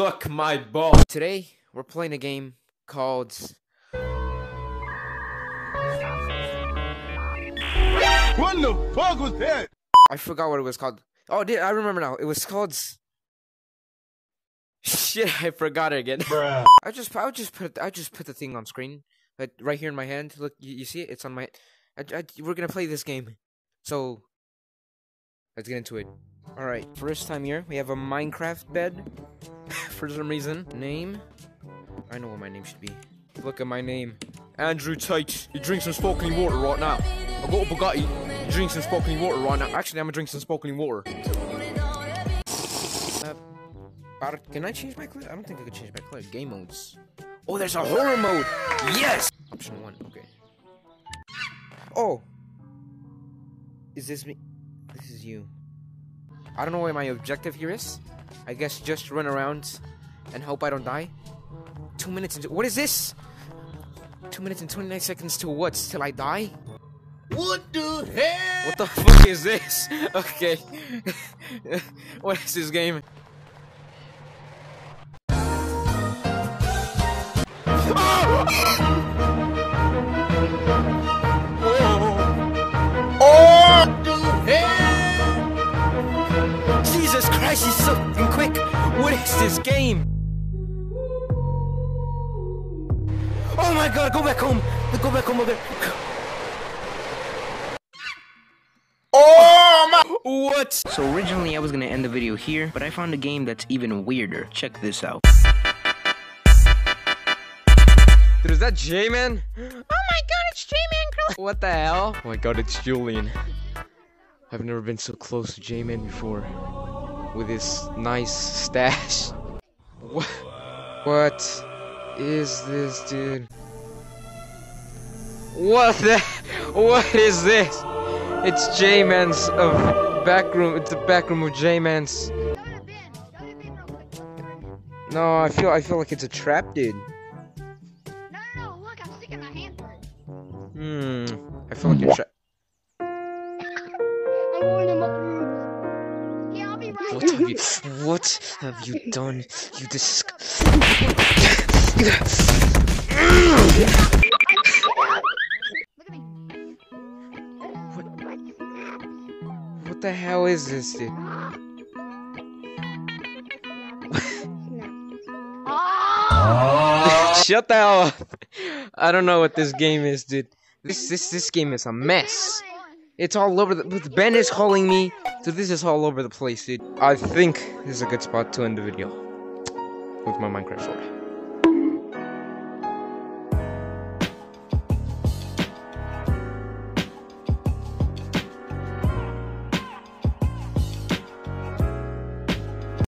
suck my ball. Today, we're playing a game called. What the fuck was that? I forgot what it was called. Oh, did I remember now? It was called. Shit, I forgot it again. Bruh. I just, I just put, I just put the thing on screen, like right here in my hand. Look, you, you see it? It's on my. I, I, we're gonna play this game, so let's get into it. All right, first time here, we have a Minecraft bed. For some reason, name. I know what my name should be. Look at my name, Andrew Tate. You drink some sparkling water right now. I got a Bugatti. You drink some sparkling water right now. Actually, I'm gonna drink some sparkling water. Uh, can I change my color? I don't think I can change my color. Game modes. Oh, there's a horror mode. Yes. Option one. Okay. Oh. Is this me? This is you. I don't know what my objective here is. I guess just run around and hope I don't die. Two minutes into what is this? Two minutes and twenty nine seconds to what? Till I die? What the hell? What the fuck is this? Okay. what is this game? What Jesus Christ, he's so fucking quick! What is this game? Oh my god, go back home! Go back home, okay. Oh my! What? So originally I was gonna end the video here, but I found a game that's even weirder. Check this out. Dude, is that J-Man? Oh my god, it's J-Man! What the hell? Oh my god, it's Julian. I've never been so close to J-Man before. With his nice stash. What? What is this, dude? What the? What is this? It's J-Man's of back room. It's the back room of J-Man's. No, I feel I feel like it's a trap, dude. No, no, no, look, I'm sticking my hand through. Hmm. I feel like a trap. What have you? What have you done? You dis. Look at me. What the hell is this, dude? Shut the hell up! I don't know what this game is, dude. This this this game is a mess. It's all over the. Ben is calling me, so this is all over the place, dude. I think this is a good spot to end the video with my Minecraft sword.